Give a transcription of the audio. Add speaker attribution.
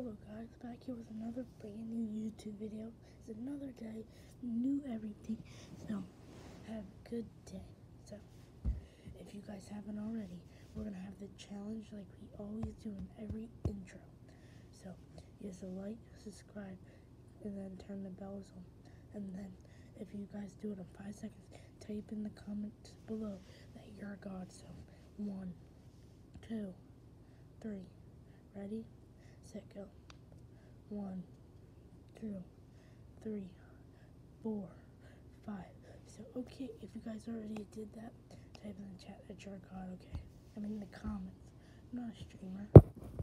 Speaker 1: Hello guys, back here with another brand new YouTube video. It's another day, new everything. So, have a good day. So, if you guys haven't already, we're gonna have the challenge like we always do in every intro. So, you to like, subscribe, and then turn the bells on. And then, if you guys do it in five seconds, type in the comments below that you're a god. So, one, two, three. Ready? Go. One, two, three, four, five. So, okay, if you guys already did that, type in the chat that you're god, okay? I mean, in the comments. I'm not a streamer.